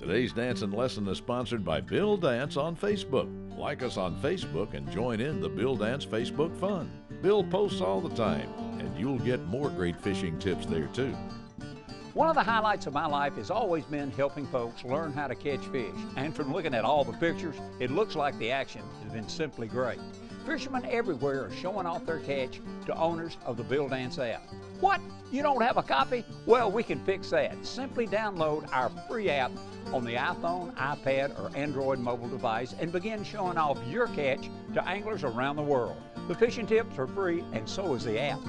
Today's dancing lesson is sponsored by Bill Dance on Facebook. Like us on Facebook and join in the Bill Dance Facebook fun. Bill posts all the time, and you'll get more great fishing tips there too. One of the highlights of my life has always been helping folks learn how to catch fish. And from looking at all the pictures, it looks like the action has been simply great. Fishermen everywhere are showing off their catch to owners of the Bill Dance app. What? You don't have a copy? Well, we can fix that. Simply download our free app on the iPhone, iPad, or Android mobile device and begin showing off your catch to anglers around the world. The fishing tips are free and so is the app.